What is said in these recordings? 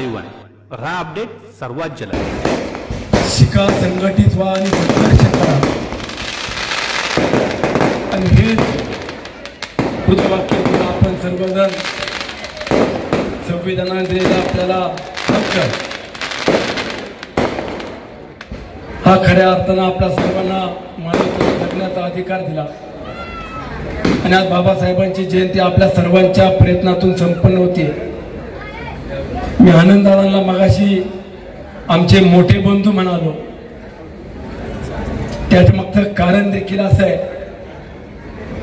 हा अपडेट सर्वात जलद. शिका संघटित व्हा आणि संघर्ष करा. आणि हे कृतवाक्य आपण सर्वजण संविधानाने दिलेला आपल्याला हक्क हा खऱ्या अर्थानं आपल्या सर्वांना मानवतेने जगण्याचा अधिकार दिला. आणि आज बाबासाहेबांची जयंती आपल्या सर्वांच्या प्रयत्नातून संपन्न होते मी आनंदाला मगाशी आमचे मोठे बंधू म्हणालो. त्याच्या मागचं कारण देखील असं आहे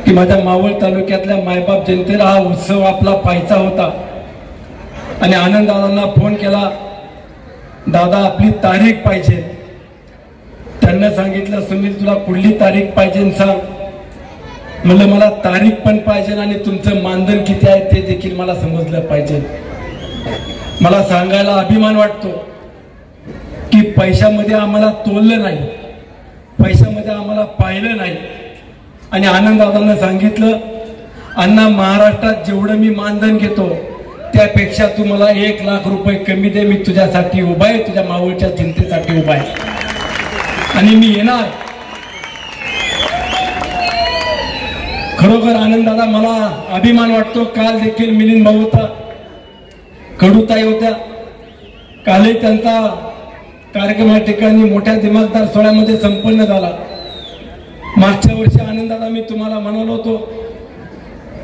की माझ्या मावळ तालुक्यातल्या मायबाप जनतेला हा उत्सव आपला पाहायचा होता. आणि आनंददादांना फोन केला दादा आपली तारीख पाहिजे. त्यांना सांगितलं सुनील तुला कुठली तारीख पाहिजे सांग. म्हणलं मला तारीख पण पाहिजे आणि तुमचं मानधन किती आहे ते देखील मला समजलं पाहिजे. मला सांगायला अभिमान वाटतो की पैशामध्ये आम्हाला तोललं नाही. पैशामध्ये आम्हाला पाहिलं नाही. आणि आनंद दादांना सांगितलं अण्णा महाराष्ट्रात जेवढं मी मानधन घेतो त्यापेक्षा तू मला एक लाख रुपये कमी दे मी तुझ्यासाठी उभा आहे तुझ्या मावळच्या चिंतेसाठी उभा आहे. आणि मी येणार. खरोखर आनंदाला मला अभिमान वाटतो. काल देखील मिलिंद भाऊ होता. कडूताई होत्या. कालही त्यांचा कार्यक्रम या ठिकाणी मोठ्या दिमागदार सोहळ्यामध्ये संपन्न झाला. मागच्या वर्षी आनंदाला मी तुम्हाला म्हणालो होतो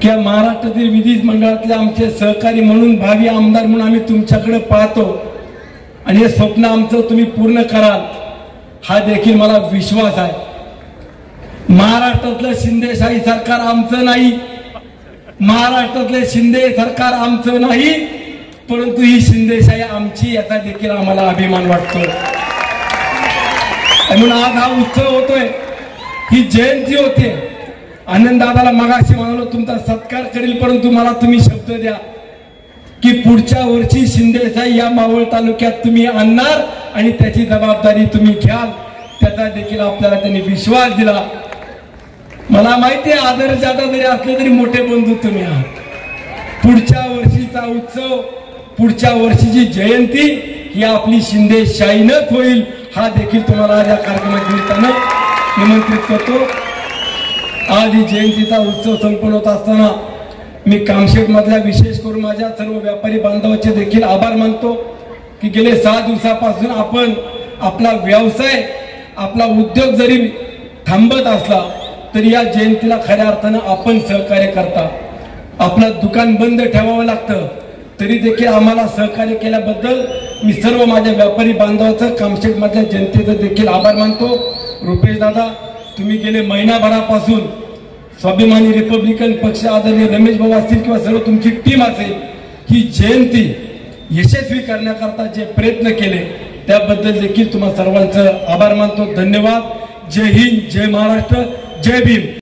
की महाराष्ट्रातील विधी मंडळातले आमचे सहकारी म्हणून भावी आमदार म्हणून आम्ही तुमच्याकडे पाहतो. आणि हे स्वप्न आमचं तुम्ही पूर्ण कराल हा देखील मला विश्वास आहे. महाराष्ट्रातलं शिंदेशाही सरकार आमचं नाही. महाराष्ट्रातले शिंदे सरकार आमचं नाही. परंतु ही शिंदेशाही आमची याचा देखील आम्हाला अभिमान वाटतो आणि म्हणून आज हा उत्सव होतोय. ही जयंती होते. आनंददादाला मगाशी म्हणालो तुमचा सत्कार करेल परंतु मला तुम्ही शब्द द्या. की पुढच्या वर्षी शिंदेसाई या मावळ तालुक्यात तुम्ही आणणार आणि त्याची जबाबदारी तुम्ही घ्याल. त्याचा देखील आपल्याला त्यांनी विश्वास दिला. मला माहिती आहे आदर जाता जरी असले तरी मोठे बंधू तुम्ही आहात. पुढच्या वर्षीचा उत्सव पुढच्या वर्षीची जयंती ही आपली शिंदे शाहीनच होईल हा देखील तुम्हाला आज या कार्यक्रमाच्या निमित्तानं निमंत्रित करतो. आज ही जयंतीचा उत्सव संपन्न होत असताना मी कामशेट मधल्या विशेष करून माझ्या सर्व व्यापारी बांधवाचे देखील आभार मानतो की गेले सहा दिवसापासून आपण आपला व्यवसाय आपला उद्योग जरी थांबत असला तरी या जयंतीला खऱ्या अर्थानं आपण सहकार्य करता. आपलं दुकान बंद ठेवावं लागतं. तरी देखील आम्हाला सहकार्य केल्याबद्दल मी सर्व माझ्या व्यापारी बांधवाचं कामशेट मधल्या जनतेचं देखील आभार मानतो. रुपेश दादा तुम्ही गेले महिनाभरापासून स्वाभिमानी रिपब्लिकन पक्ष आदरणीय रमेश भाऊ असतील किंवा सर्व तुमची टीम असेल ही जयंती यशस्वी करण्याकरता जे प्रयत्न केले त्याबद्दल देखील तुम्हा सर्वांचं आभार मानतो. धन्यवाद. जय हिंद जय महाराष्ट्र जय भीम.